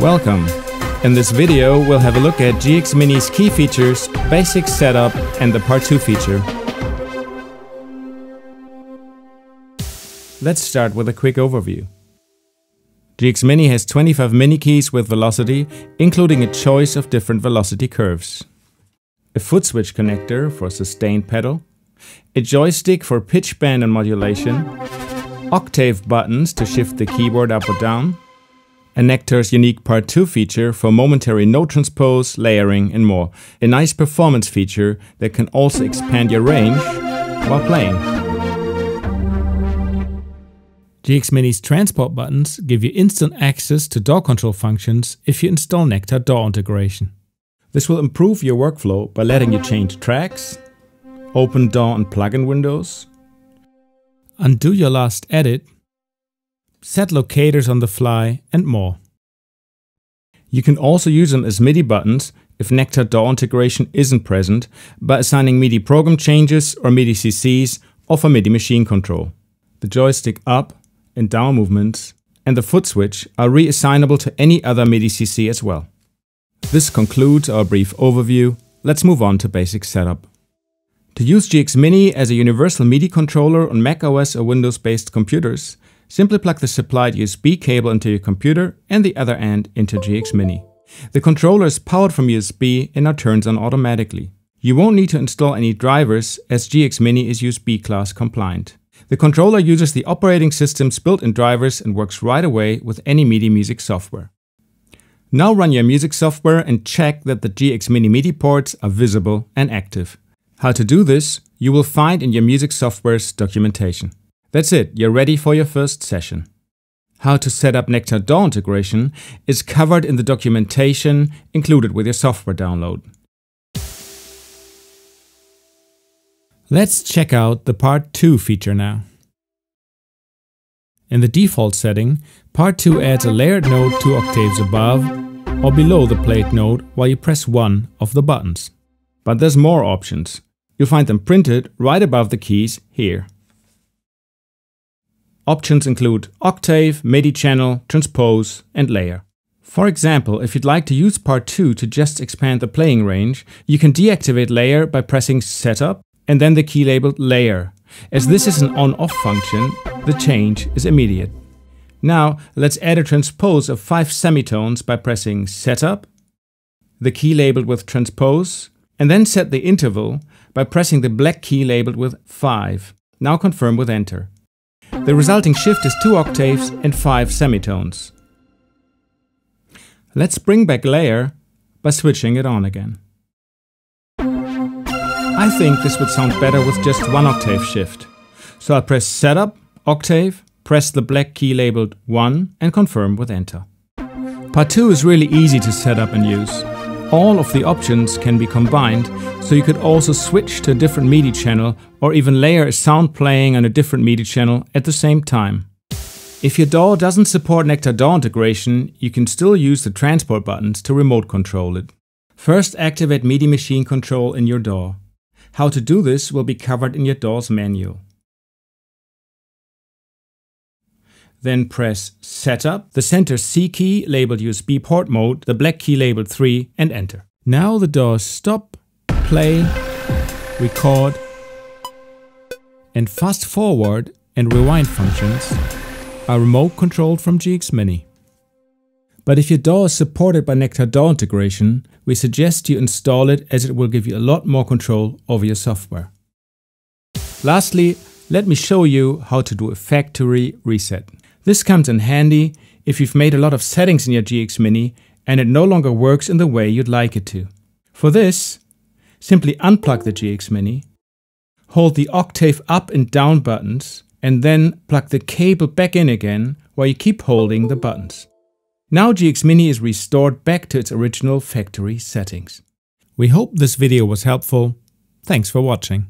Welcome! In this video, we'll have a look at GX Mini's key features, basic setup, and the Part 2 feature. Let's start with a quick overview. GX Mini has 25 mini keys with velocity, including a choice of different velocity curves. A foot switch connector for sustained pedal, a joystick for pitch bend and modulation, octave buttons to shift the keyboard up or down, a Nektar's unique Part 2 feature for momentary note transpose, layering and more. A nice performance feature that can also expand your range while playing. GX Mini's transport buttons give you instant access to DAW control functions if you install Nektar DAW integration. This will improve your workflow by letting you change tracks, open DAW and plugin windows, undo your last edit set locators on the fly, and more. You can also use them as MIDI buttons if Nektar DAW integration isn't present by assigning MIDI program changes or MIDI CCs or for MIDI machine control. The joystick up and down movements and the foot switch are reassignable to any other MIDI CC as well. This concludes our brief overview. Let's move on to basic setup. To use GX Mini as a universal MIDI controller on macOS or Windows-based computers, Simply plug the supplied USB cable into your computer and the other end into GX Mini. The controller is powered from USB and now turns on automatically. You won't need to install any drivers as GX Mini is USB class compliant. The controller uses the operating system's built-in drivers and works right away with any MIDI music software. Now run your music software and check that the GX Mini MIDI ports are visible and active. How to do this, you will find in your music software's documentation. That's it, you're ready for your first session. How to set up Nektar DAW integration is covered in the documentation included with your software download. Let's check out the Part 2 feature now. In the default setting, Part 2 adds a layered note two octaves above or below the played note while you press one of the buttons. But there's more options. You'll find them printed right above the keys here. Options include octave, MIDI channel, transpose, and layer. For example, if you'd like to use part 2 to just expand the playing range, you can deactivate layer by pressing setup and then the key labeled layer. As this is an on-off function, the change is immediate. Now let's add a transpose of 5 semitones by pressing setup, the key labeled with transpose, and then set the interval by pressing the black key labeled with 5. Now confirm with enter. The resulting shift is 2 octaves and 5 semitones. Let's bring back layer by switching it on again. I think this would sound better with just one octave shift. So I press setup, octave, press the black key labeled 1 and confirm with enter. Part 2 is really easy to set up and use. All of the options can be combined, so you could also switch to a different MIDI channel or even layer a sound playing on a different MIDI channel at the same time. If your DAW doesn't support Nektar DAW integration, you can still use the transport buttons to remote control it. First activate MIDI machine control in your DAW. How to do this will be covered in your DAW's manual. Then press Setup, the center C key labeled USB port mode, the black key labeled 3 and enter. Now the DAW's stop, play, record and fast forward and rewind functions are remote controlled from GX Mini. But if your DAW is supported by Nektar DAW integration, we suggest you install it as it will give you a lot more control over your software. Lastly, let me show you how to do a factory reset. This comes in handy if you've made a lot of settings in your GX Mini and it no longer works in the way you'd like it to. For this, simply unplug the GX Mini, hold the octave up and down buttons, and then plug the cable back in again while you keep holding the buttons. Now GX Mini is restored back to its original factory settings. We hope this video was helpful. Thanks for watching.